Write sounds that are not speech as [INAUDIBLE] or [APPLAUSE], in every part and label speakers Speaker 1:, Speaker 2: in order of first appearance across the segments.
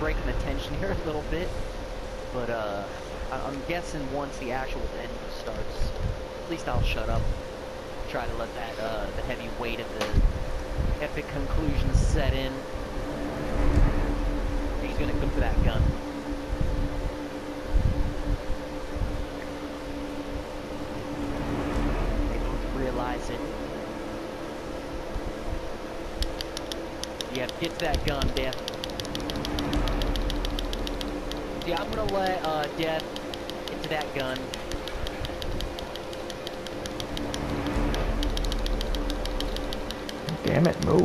Speaker 1: breaking the tension here a little bit, but uh, I- I'm guessing once the actual end starts, at least I'll shut up. Try to let that uh, the heavy weight of the epic conclusion set in. He's gonna go for that gun. They both realize it. Yeah, get that gun, Death. Yeah, I'm gonna let uh, Death get to that gun.
Speaker 2: Damn it, move.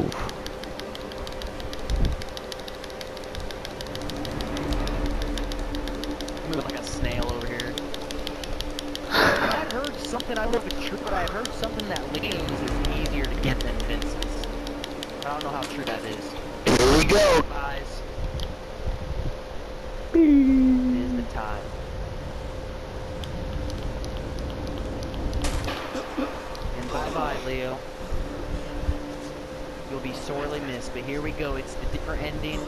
Speaker 1: Move like a snail over here. I heard something, I don't know if it's true, but I heard something that Leos is easier to get than Vincent's. I don't know how true that is.
Speaker 3: Here we go.
Speaker 1: Guys, it is the time. Bye-bye, Leo. You'll be sorely missed, but here we go. It's the different ending.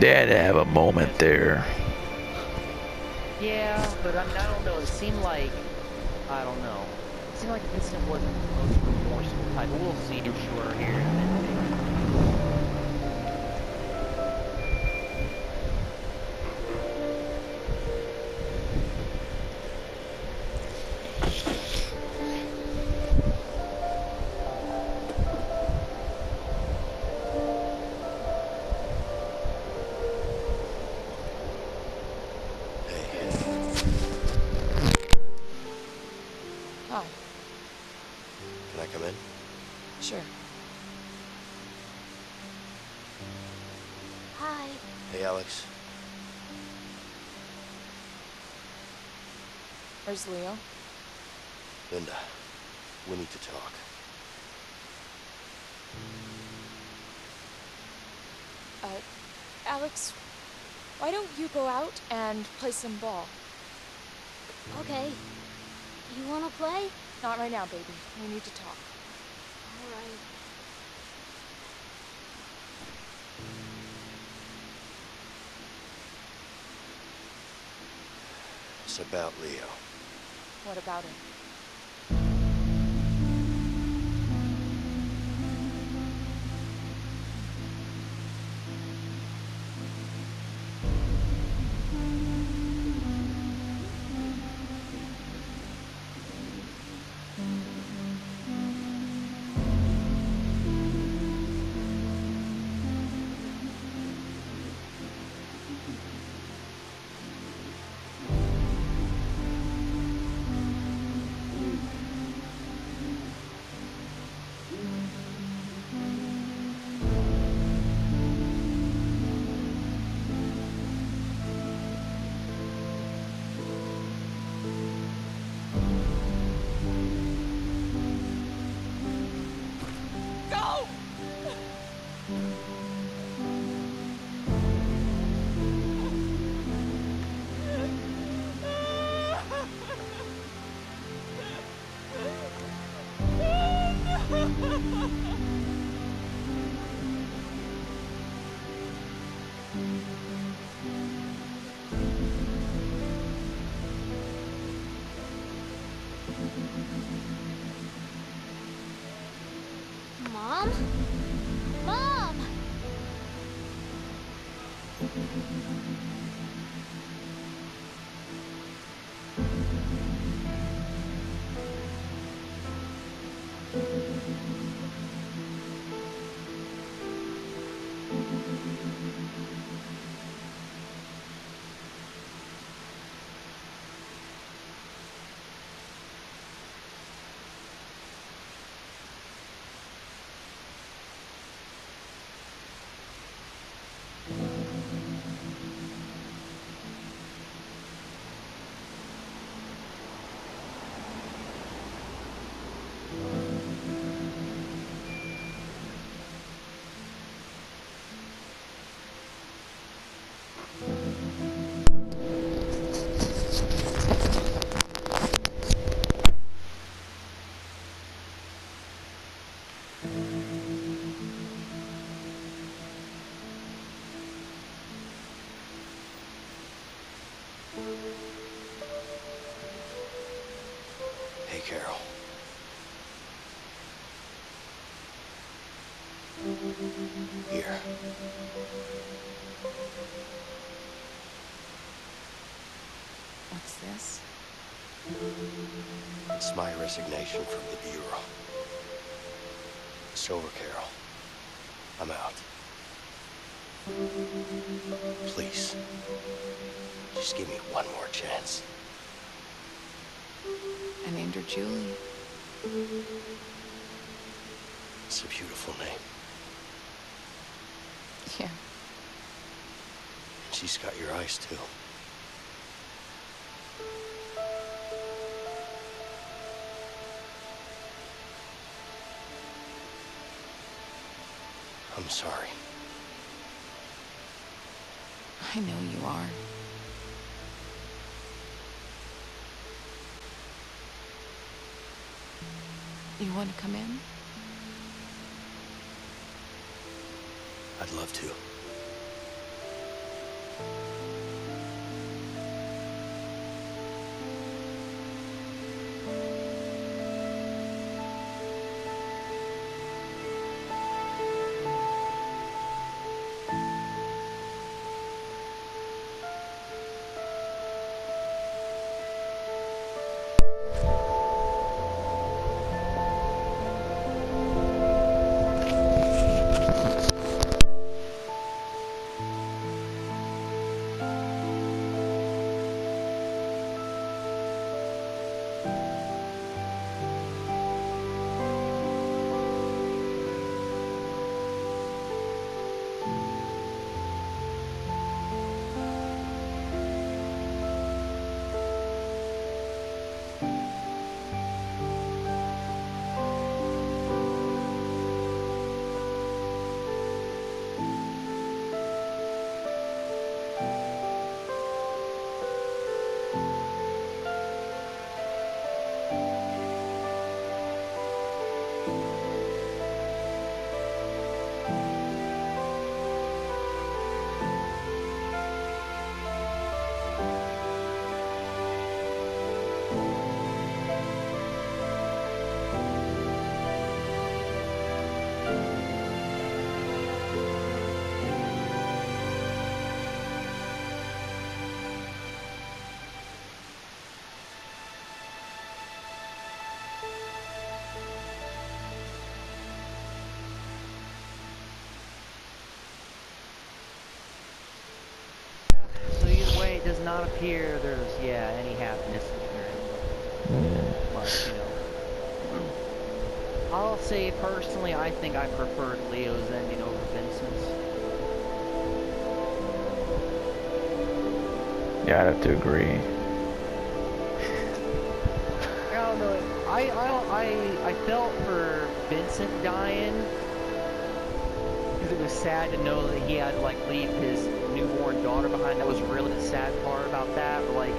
Speaker 2: Dad have a moment there.
Speaker 1: Yeah, but I, mean, I don't know. It seemed like I don't know. It seemed like Vincent wasn't the most remorseful type. We'll see for sure here
Speaker 4: Where's Leo?
Speaker 3: Linda. We need to talk.
Speaker 4: Uh, Alex, why don't you go out and play some ball?
Speaker 5: Okay. You wanna play?
Speaker 4: Not right now, baby. We need to talk.
Speaker 5: Alright.
Speaker 3: It's about Leo.
Speaker 4: What about him? Mom?
Speaker 3: Hey, Carol. Here.
Speaker 4: What's this?
Speaker 3: It's my resignation from the Bureau. It's over, Carol. I'm out. Please. Just give me one more chance.
Speaker 4: I named her Julie.
Speaker 3: It's a beautiful name.
Speaker 4: Yeah.
Speaker 3: And she's got your eyes, too. I'm sorry.
Speaker 4: I know you are. You want to come in?
Speaker 3: I'd love to.
Speaker 1: It does not appear there's yeah any happiness in here much, you know. I'll say personally, I think I preferred Leo's ending over Vincent's.
Speaker 2: Yeah, I'd have to agree.
Speaker 1: I don't know. I I I I felt for Vincent dying because it was sad to know that he had to like leave his newborn daughter behind. That was really the sad part about that. But like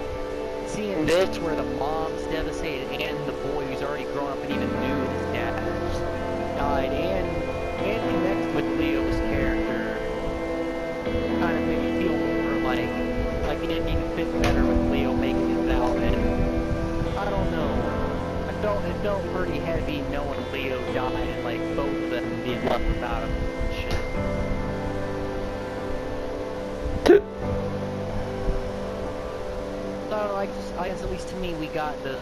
Speaker 1: seeing this where the mom's devastated and the boy who's already grown up and even knew his dad died and and connected with Leo's character kind of made me feel more like like it didn't even fit better with Leo making his and I don't know. I felt it felt pretty heavy knowing Leo died and like both of them being left without him. So I just, I guess at least to me we got the,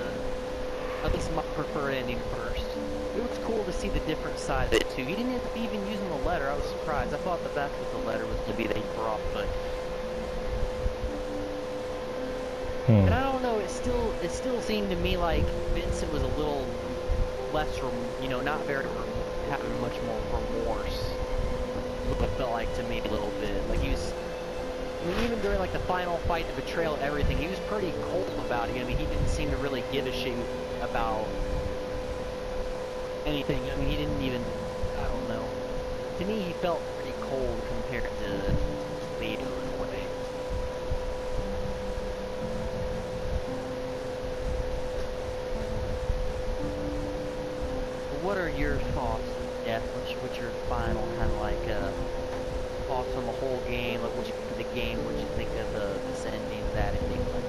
Speaker 1: at least my preferred ending first. It was cool to see the different sides of it too. He didn't end up even using the letter. I was surprised. I thought the best with the letter was to be that he brought, but
Speaker 2: Hmm.
Speaker 1: And I don't know, it still it still seemed to me like Vincent was a little less, rem- you know, not very having much more remorse. What it felt like to me a little bit. Like he was, I mean, even during like the final fight, the betrayal, everything, he was pretty cold about it. I mean, he didn't seem to really give a shit about anything. I mean, he didn't even, I don't know. To me, he felt pretty cold compared to Leo in a way. What are your thoughts, Jeff? What's, what's your final kind of like uh, thoughts on the whole game? Like, what you think of the game? What you think of the this ending, that ending? Like,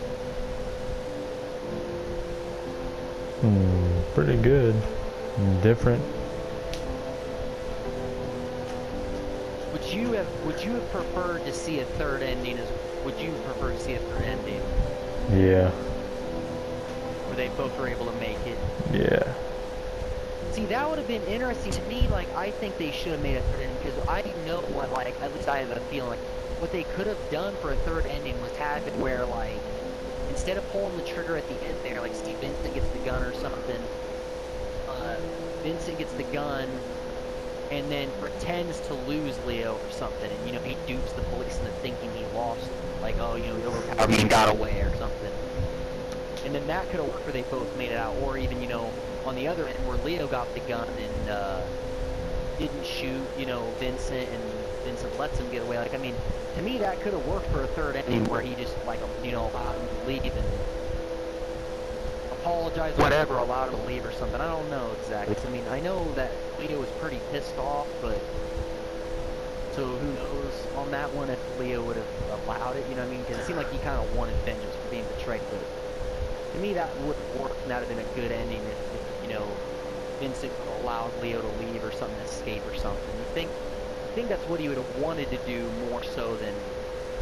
Speaker 2: Hmm, pretty good. Different.
Speaker 1: Would you have Would you have preferred to see a third ending? As Would you prefer to see a third ending
Speaker 2: Yeah.
Speaker 1: where they both were able to make it?
Speaker 2: Yeah.
Speaker 1: See, that would have been interesting to me. Like, I think they should have made a third ending because I know what, like, at least I have a feeling like what they could have done for a third ending was have it where, like, instead of pulling the trigger at the end there, like Steve Vincent gets the gun or something, uh, Vincent gets the gun and then pretends to lose Leo or something, and you know he dupes the police into thinking he lost, like, oh, you know, he overpowered me got away or something. And then that could have worked where they both made it out, or even, you know, on the other end where Leo got the gun and uh, didn't shoot, you know, Vincent and Vincent lets him get away. Like, I mean, to me that could have worked for a third ending mm-hmm. where he just, like, you know, allowed him to leave and apologize, whatever, allowed him to leave or something. I don't know exactly. I mean, I know that Leo was pretty pissed off, but so who knows on that one if Leo would have allowed it, you know what I mean? Because it seemed like he kind of wanted vengeance for being betrayed, but to me that would have worked and that would have been a good ending if, if you know, Vincent allowed Leo to leave or something, escape or something. You think, I think that's what he would have wanted to do more so than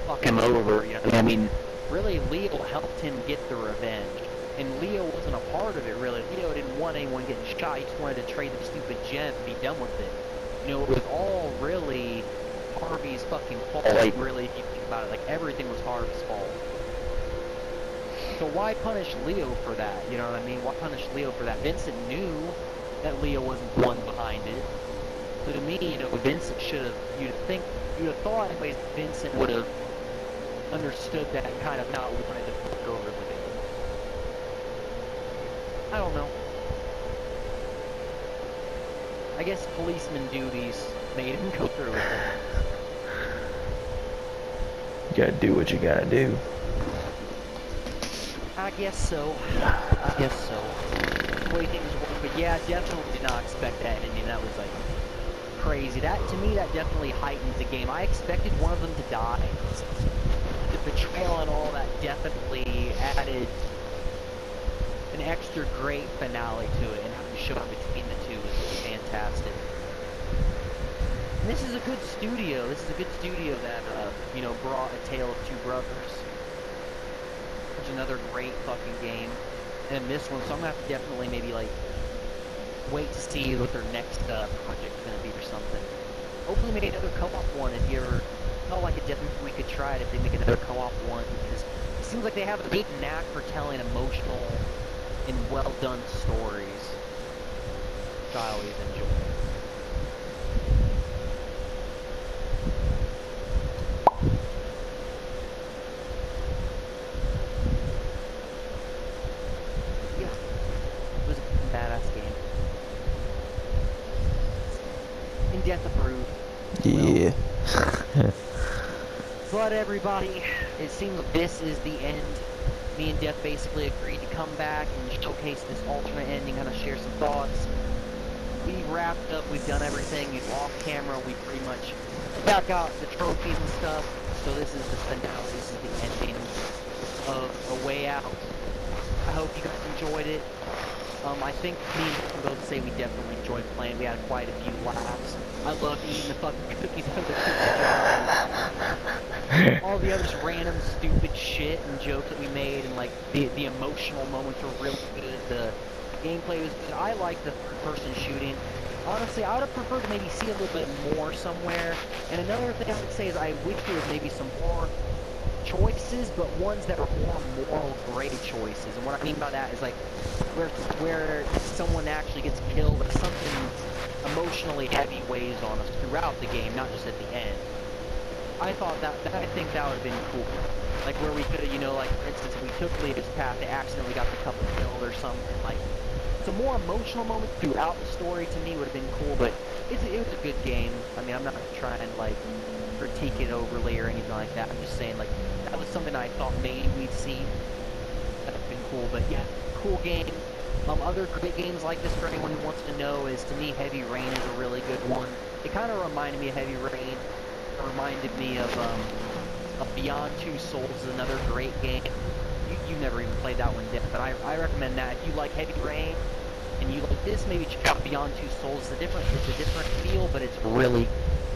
Speaker 1: fuck him over, you know I mean? Really, Leo helped him get the revenge. And Leo wasn't a part of it, really. Leo didn't want anyone getting shot. He just wanted to trade the stupid gem and be done with it. You know, it was all really Harvey's fucking fault. Like, really, if you think about it, like, everything was Harvey's fault. So why punish Leo for that? You know what I mean? Why punish Leo for that? Vincent knew that Leo wasn't the one behind it. So to me, you know, Vincent should have, you'd think, you'd have thought anyways, Vincent would have understood that kind of not wanted to fuck over with it. I don't know. I guess policeman duties made him [LAUGHS] go through with it.
Speaker 2: You gotta do what you gotta do.
Speaker 1: I guess so. I guess so. Way things work, but yeah, definitely did not expect that ending. That was like crazy. That to me, that definitely heightens the game. I expected one of them to die. The betrayal and all that definitely added an extra great finale to it, and having to show up between the two was fantastic. This is a good studio. This is a good studio that uh, you know brought a tale of two brothers. Which is another great fucking game. And this one, so I'm gonna have to definitely maybe like wait to see what their next uh, project's gonna be or something. Hopefully, make another co-op one if you ever felt like it. Definitely, we could try it if they make another co-op one because it seems like they have a good knack for telling emotional and well done stories. Which I always enjoy. Yeah, it was a badass game. And Death approved.
Speaker 2: Yeah. [LAUGHS]
Speaker 1: But everybody, it seems this is the end. Me and Death basically agreed to come back and showcase this alternate ending, kind of share some thoughts. We wrapped up, we've done everything, we've off camera, we pretty much back out the trophies and stuff. So this is the finale, this is the ending of A Way Out. I hope you guys enjoyed it. Um, I think me and both say we definitely enjoyed playing. We had quite a few laughs. I loved eating the fucking cookies out of the all the other just random stupid shit and jokes that we made and like the the emotional moments were really good. The gameplay was good. I like the person shooting. Honestly, I would have preferred to maybe see a little bit more somewhere. And another thing I would say is I wish there was maybe some more choices, but ones that are more moral gray choices. And what I mean by that is like where where someone actually gets killed or something emotionally heavy weighs on us throughout the game, not just at the end. I thought that, that I think that would have been cool. Like where we could have, you know, like for instance, if we took Leo's path, they accidentally got the couple killed or something. Like some more emotional moments throughout the story to me would have been cool. But it's, it was a good game. I mean, I'm not trying like critique it overly or anything like that. I'm just saying like that was something I thought maybe we'd see. That'd have been cool. But yeah, cool game. Um, other great games like this for anyone who wants to know is to me Heavy Rain is a really good one. It kind of reminded me of Heavy Rain It reminded me of um, of Beyond Two Souls is another great game. You, you never even played that one yet, but I, I recommend that. If you like Heavy Rain and you like this, maybe check out Beyond Two Souls. It's a different, it's a different feel, but it's really,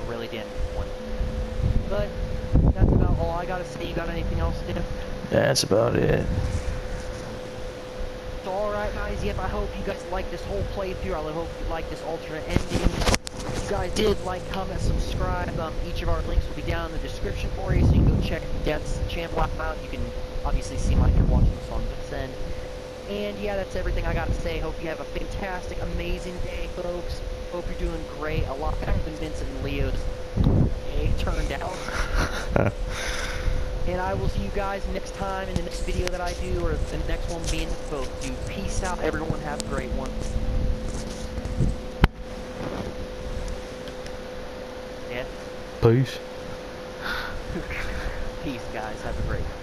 Speaker 1: really damn good one. But that's about all I gotta say. You got anything else, Tim?
Speaker 2: That's about it.
Speaker 1: So alright guys, yep, I hope you guys like this whole playthrough. I hope you like this alternate ending. If you guys did, like, comment, subscribe. Um, each of our links will be down in the description for you, so you can go check Death's channel out. You can obviously see like you're watching this on this end. And yeah, that's everything I gotta say. Hope you have a fantastic, amazing day, folks. Hope you're doing great. A lot better than Vincent and Leo's turned out. [LAUGHS] And I will see you guys next time in the next video that I do, or the next one being both do. Peace out, everyone. Have a great one. Yeah.
Speaker 2: Peace. [LAUGHS]
Speaker 1: Peace, guys. Have a great one.